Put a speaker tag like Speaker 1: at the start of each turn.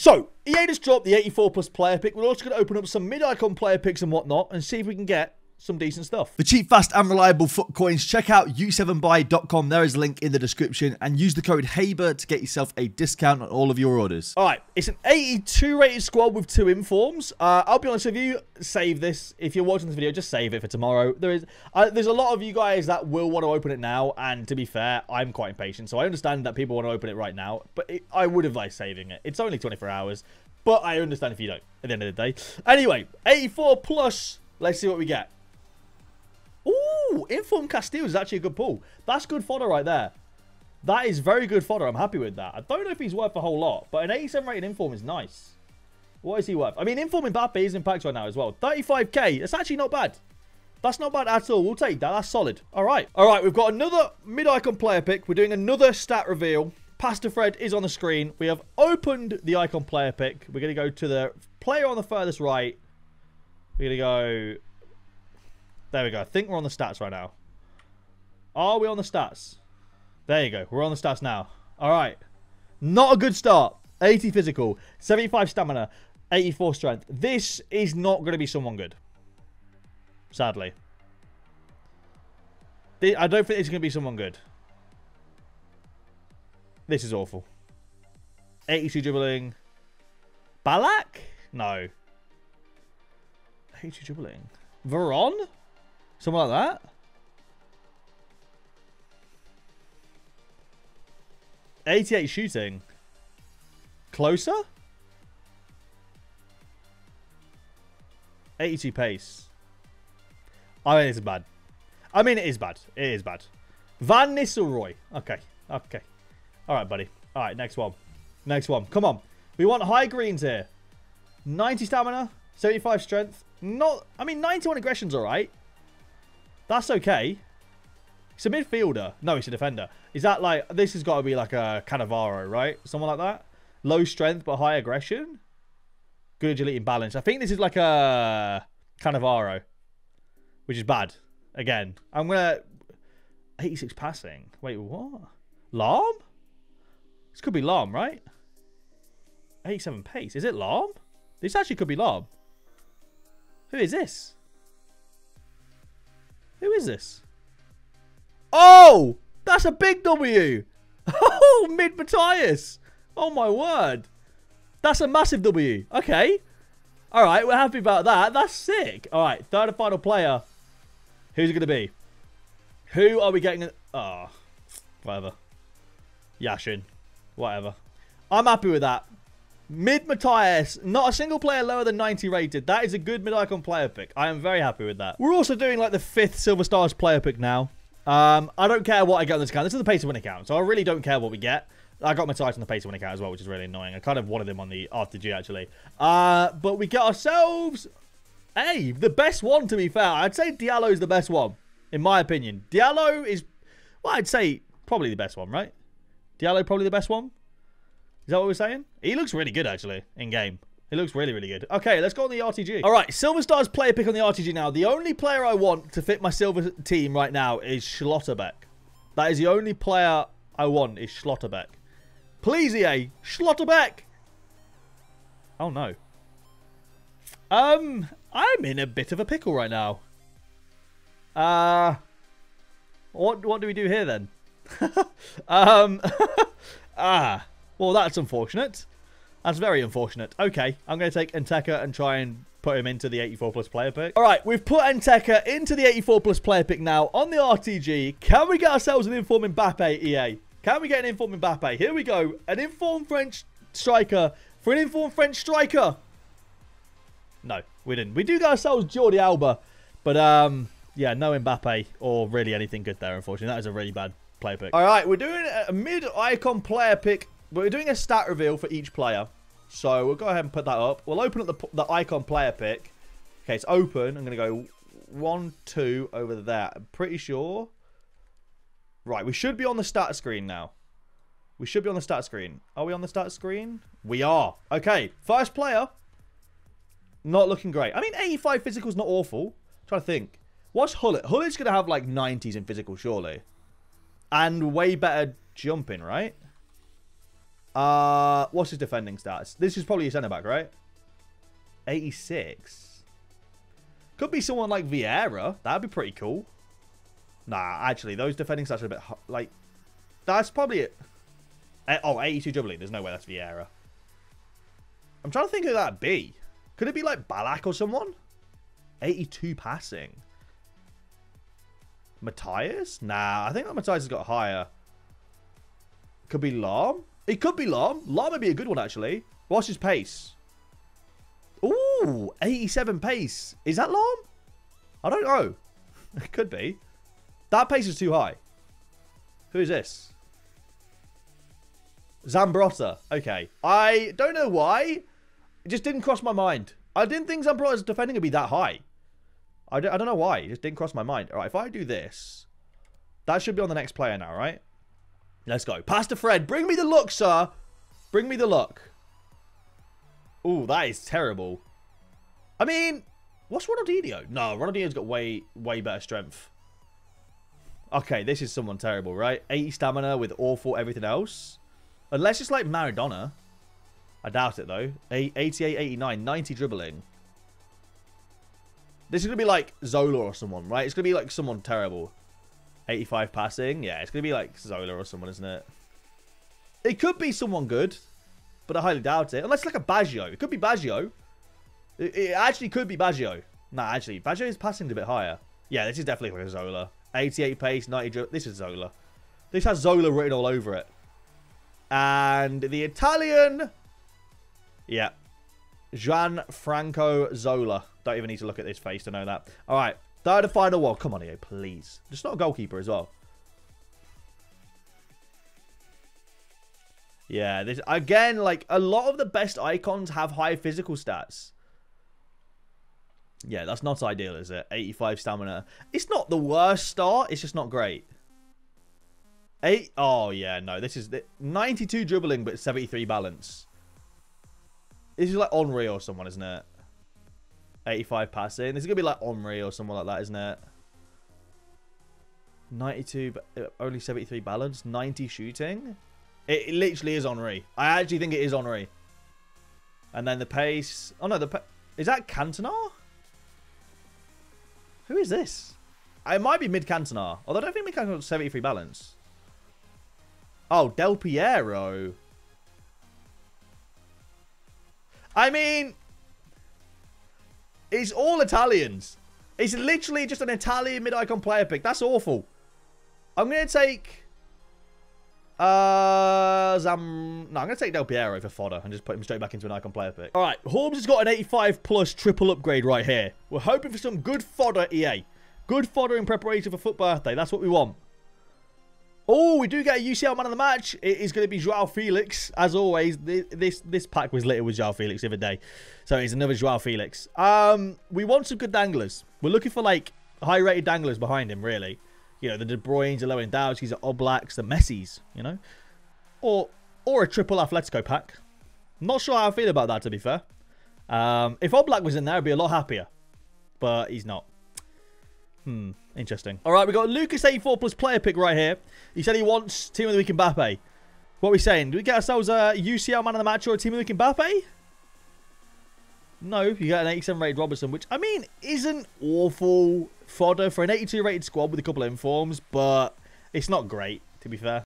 Speaker 1: So, EA just dropped the 84 plus player pick. We're also going to open up some mid-icon player picks and whatnot and see if we can get some decent stuff.
Speaker 2: For cheap, fast, and reliable FUT coins, check out u7buy.com. There is a link in the description and use the code HABER to get yourself a discount on all of your orders.
Speaker 1: All right, it's an 82 rated squad with two informs. Uh, I'll be honest with you, save this. If you're watching this video, just save it for tomorrow. There is, uh, There's a lot of you guys that will want to open it now, and to be fair, I'm quite impatient, so I understand that people want to open it right now, but it, I would advise saving it. It's only 24 hours, but I understand if you don't at the end of the day. Anyway, 84 plus, let's see what we get. Inform Castile is actually a good pull. That's good fodder right there. That is very good fodder. I'm happy with that. I don't know if he's worth a whole lot, but an 87 rated Inform is nice. What is he worth? I mean, Inform Mbappe is in packs right now as well. 35k. It's actually not bad. That's not bad at all. We'll take that. That's solid. All right. All right, we've got another mid-icon player pick. We're doing another stat reveal. Pastor Fred is on the screen. We have opened the icon player pick. We're going to go to the player on the furthest right. We're going to go there we go. I think we're on the stats right now. Are we on the stats? There you go. We're on the stats now. All right. Not a good start. 80 physical, 75 stamina, 84 strength. This is not going to be someone good. Sadly. I don't think it's going to be someone good. This is awful. 82 dribbling. Ballack? No. 82 dribbling. Veron? Something like that? Eighty-eight shooting. Closer? Eighty-two pace. I mean, it's bad. I mean, it is bad. It is bad. Van Nistelrooy. Okay. Okay. All right, buddy. All right, next one. Next one. Come on. We want high greens here. 90 stamina, 75 strength. Not, I mean, 91 aggression's all right. That's okay. He's a midfielder. No, he's a defender. Is that like... This has got to be like a Cannavaro, right? Someone like that? Low strength but high aggression? Good agility and balance. I think this is like a Cannavaro. Which is bad. Again. I'm going to... 86 passing. Wait, what? Lahm? This could be Lahm, right? 87 pace. Is it Lahm? This actually could be Lahm. Who is this? Who is this? Oh! That's a big W! Oh, mid Matthäus! Oh my word! That's a massive W. Okay. Alright, we're happy about that. That's sick. Alright, third and final player. Who's it going to be? Who are we getting? Oh, whatever. Yashin. Whatever. I'm happy with that. Mid Matthäus, not a single player lower than 90 rated. That is a good mid-icon player pick. I am very happy with that. We're also doing like the fifth Silver Stars player pick now. Um, I don't care what I get on this account. This is the pay to win account, so I really don't care what we get. I got Titan on the pay to win account as well, which is really annoying. I kind of wanted them on the RTG actually. Uh, but we get ourselves, hey, the best one to be fair. I'd say Diallo is the best one, in my opinion. Diallo is, well, I'd say probably the best one, right? Diallo probably the best one. Is that what we're saying? He looks really good, actually, in game. He looks really, really good. Okay, let's go on the RTG. All right, Silver Stars player pick on the RTG now. The only player I want to fit my Silver team right now is Schlotterbeck. That is the only player I want is Schlotterbeck. Please, EA, Schlotterbeck. Oh, no. Um, I'm in a bit of a pickle right now. Uh, what, what do we do here then? um, ah. Well, that's unfortunate. That's very unfortunate. Okay, I'm going to take Nteka and try and put him into the 84 plus player pick. All right, we've put Nteka into the 84 plus player pick now on the RTG. Can we get ourselves an inform Mbappe, EA? Can we get an inform Mbappe? Here we go. An informed French striker for an informed French striker. No, we didn't. We do get ourselves Jordi Alba, but um, yeah, no Mbappe or really anything good there, unfortunately. That is a really bad player pick. All right, we're doing a mid-icon player pick we're doing a stat reveal for each player. So we'll go ahead and put that up. We'll open up the, the icon player pick. Okay, it's open. I'm going to go one, two over there. I'm pretty sure. Right, we should be on the stat screen now. We should be on the stat screen. Are we on the stat screen? We are. Okay, first player. Not looking great. I mean, 85 physical is not awful. I'm trying to think. What's Gullit? Gullit's going to have like 90s in physical, surely. And way better jumping, right? Uh, what's his defending stats? This is probably a centre back, right? 86. Could be someone like Vieira. That'd be pretty cool. Nah, actually, those defending stats are a bit like. That's probably it. Eh, oh, 82 dribbling. There's no way that's Vieira. I'm trying to think who that'd be. Could it be like Ballack or someone? 82 passing. Matthäus? Nah, I think that Matthäus has got higher. Could be Lahm. It could be Lahm. Lahm would be a good one, actually. What's his pace? Ooh, 87 pace. Is that Lahm? I don't know. It could be. That pace is too high. Who is this? Zambrotta. Okay. I don't know why. It just didn't cross my mind. I didn't think Zambrotta's defending would be that high. I don't, I don't know why. It just didn't cross my mind. All right, if I do this, that should be on the next player now, right? Let's go. Pastor Fred, bring me the luck, sir. Bring me the luck. Oh, that is terrible. I mean, what's Ronaldinho? No, Ronaldinho's got way, way better strength. Okay, this is someone terrible, right? 80 stamina with awful everything else. Unless it's like Maradona. I doubt it, though. 88, 89, 90 dribbling. This is going to be like Zola or someone, right? It's going to be like someone terrible. 85 passing. Yeah, it's going to be like Zola or someone, isn't it? It could be someone good, but I highly doubt it. Unless like a Baggio. It could be Baggio. It, it actually could be Baggio. Nah, actually, Baggio is passing a bit higher. Yeah, this is definitely like a Zola. 88 pace, 90 This is Zola. This has Zola written all over it. And the Italian... Yeah. Gianfranco Zola. Don't even need to look at this face to know that. All right. Third and final one. Come on, EA, please. Just not a goalkeeper as well. Yeah, this again, like a lot of the best icons have high physical stats. Yeah, that's not ideal, is it? 85 stamina. It's not the worst start. It's just not great. Eight. Oh, yeah, no. This is 92 dribbling, but 73 balance. This is like Henry or someone, isn't it? 85 passing. This is going to be like Henry or someone like that, isn't it? 92, uh, only 73 balance. 90 shooting. It, it literally is Henry. I actually think it is Henry. And then the pace. Oh, no. the Is that Cantona? Who is this? It might be mid Cantona. Although I don't think mid Cantona 73 balance. Oh, Del Piero. I mean, it's all Italians. It's literally just an Italian mid-icon player pick. That's awful. I'm going to take... Uh, Zam... No, I'm going to take Del Piero for fodder and just put him straight back into an icon player pick. All right, Holmes has got an 85 plus triple upgrade right here. We're hoping for some good fodder, EA. Good fodder in preparation for FUT birthday. That's what we want. Oh, we do get a UCL man of the match. It is going to be Joao Felix. As always, this this pack was littered with Joao Felix the other day. So it's another Joao Felix. Um, we want some good danglers. We're looking for, like, high-rated danglers behind him, really. You know, the De Bruyne's, the Lewandowski's, the Oblaks, the Messis, you know. Or or a triple Atletico pack. Not sure how I feel about that, to be fair. Um, if Oblak was in there, I'd be a lot happier. But he's not. Hmm, interesting. All right, we got Lucas 84 plus player pick right here. He said he wants Team of the Week Mbappe. What are we saying? Do we get ourselves a UCL man of the match or a Team of the Week Mbappe? No, you get an 87 rated Robertson, which, I mean, isn't awful fodder for an 82 rated squad with a couple of informs, but it's not great, to be fair.